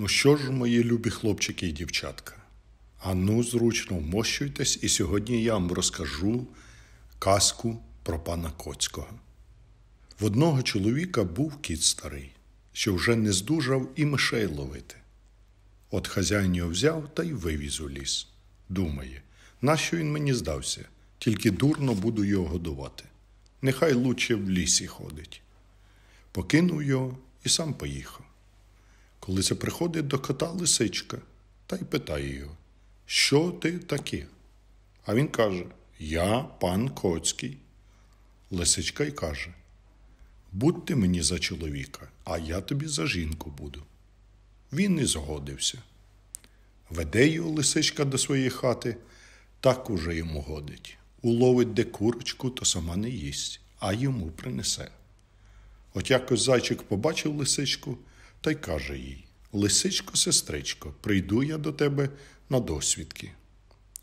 Ну що ж, мої любі хлопчики і дівчатка? Ану, зручно вмощуйтесь, і сьогодні я вам розкажу казку про пана Коцького. В одного чоловіка був кіт старий, що вже не здужав і мишей ловити. От хазяїн його взяв та й вивіз у ліс. Думає, нащо він мені здався, тільки дурно буду його годувати. Нехай лучше в лісі ходить. Покинув його і сам поїхав. Коли це приходить до кота лисичка та й питає його, що ти таке? А він каже: Я пан Коцький. Лисичка й каже: Будь ти мені за чоловіка, а я тобі за жінку буду. Він і згодився. Веде його лисичка до своєї хати, так уже йому годить. Уловить де курочку, то сама не їсть, а йому принесе. От якось зайчик побачив лисичку та й каже їй: Лисичко, сестричко, прийду я до тебе на досвідки.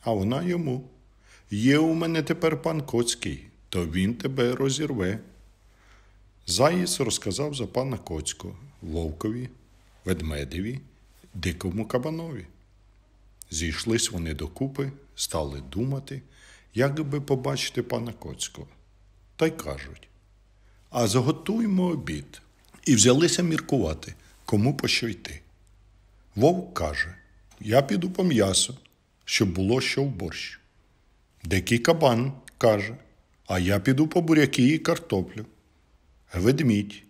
А вона йому. Є у мене тепер пан Коцький, то він тебе розірве. Заєць розказав за пана Коцького, вовкові, ведмедеві, дикому кабанові. Зійшлись вони докупи, стали думати, як би побачити пана Коцького. Та й кажуть: а заготуймо обід. І взялися міркувати, кому по що йти. Вовк каже: Я піду по м'ясо, щоб було що в борщ. Дикий кабан каже, а я піду по буряки і картоплю. Ведмідь,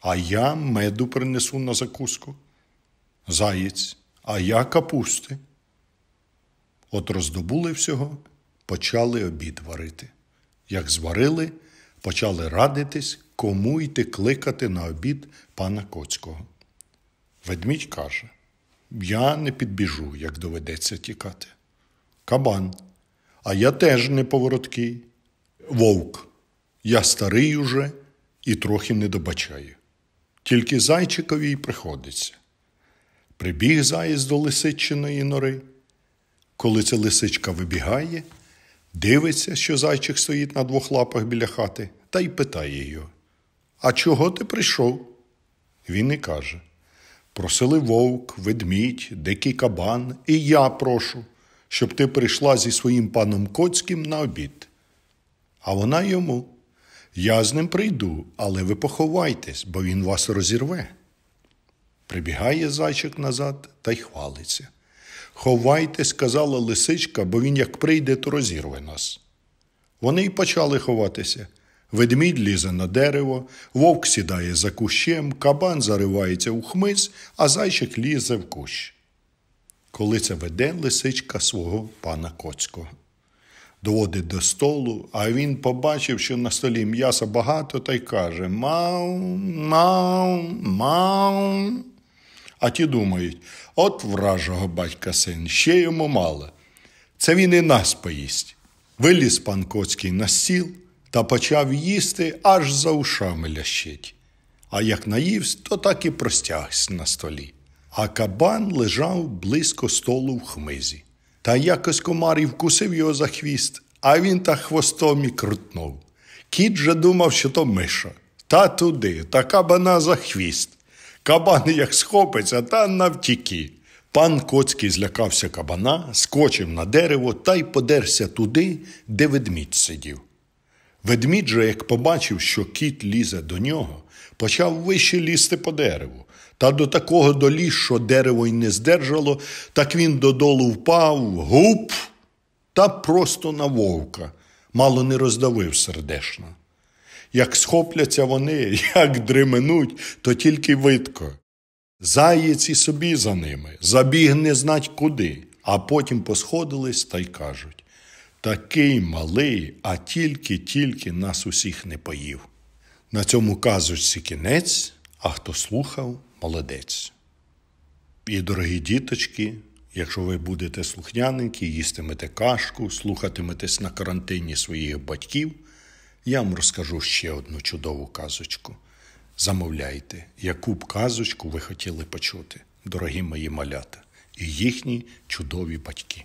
а я меду принесу на закуску. Заєць, а я капусти. От роздобули всього, почали обід варити. Як зварили, почали радитись, кому йти кликати на обід пана Коцького. Ведмідь каже: Я не підбіжу, як доведеться тікати. Кабан, а я теж не повороткий. Вовк, я старий уже і трохи не добачаю. Тільки зайчикові й приходиться. Прибіг заєць до лисичиної нори. Коли ця лисичка вибігає, дивиться, що зайчик стоїть на двох лапах біля хати, та й питає його: А чого ти прийшов? Він і каже: Просили вовк, ведмідь, дикий кабан, і я прошу, щоб ти прийшла зі своїм паном Коцьким на обід. А вона йому. Я з ним прийду, але ви поховайтесь, бо він вас розірве. Прибігає зайчик назад та й хвалиться. Ховайте, сказала лисичка, бо він як прийде, то розірве нас. Вони й почали ховатися. Ведмідь лізе на дерево, вовк сідає за кущем, кабан заривається у хмиз, а зайчик лізе в кущ. Коли це веде лисичка свого пана Коцького. Доводить до столу, а він побачив, що на столі м'яса багато, та й каже Мау, мау, мау. А ті думають, от вражого батька син, ще йому мало. Це він і нас поїсть. Виліз пан Коцький на стіл та почав їсти, аж за ушами лящить. А як наївсь, то так і простягся на столі. А кабан лежав близько столу в хмизі. Та якось комар вкусив його за хвіст, а він та хвостом і крутнув. Кіт же думав, що то миша. Та туди, та кабана за хвіст. Кабан як схопиться, та навтіки. Пан Коцький злякався кабана, скочив на дерево та й подерся туди, де ведмідь сидів. Ведмідь же, як побачив, що кіт лізе до нього, почав вище лізти по дереву. Та до такого доліз, що дерево й не здержало, так він додолу впав, гуп, та просто на вовка, мало не роздавив сердешно. Як схопляться вони, як дременуть, то тільки видко. Заєць і собі за ними, забіг не знать куди, а потім посходились та й кажуть такий малий, а тільки-тільки нас усіх не поїв. На цьому казочці кінець, а хто слухав, молодець. І, дорогі діточки, якщо ви будете слухняненькі, їстимете кашку, слухатиметесь на карантині своїх батьків, я вам розкажу ще одну чудову казочку. Замовляйте, яку б казочку ви хотіли почути, дорогі мої малята, і їхні чудові батьки.